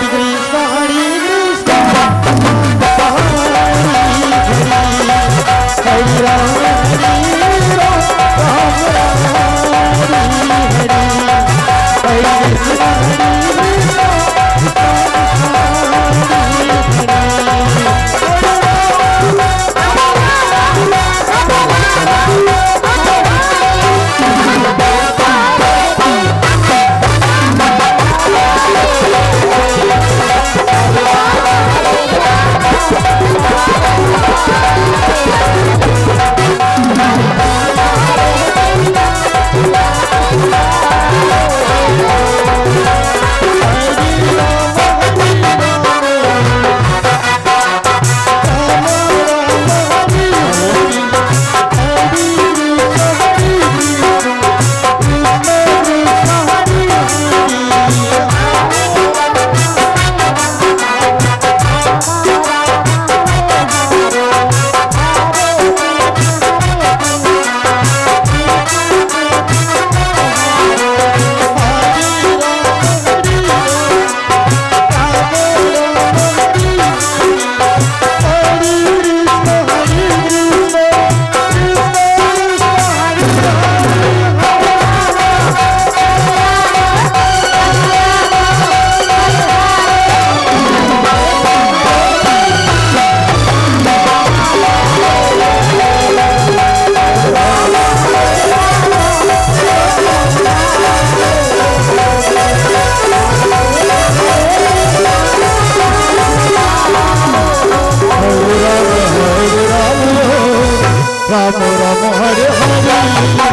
degrees. Ram Ram Hare Hare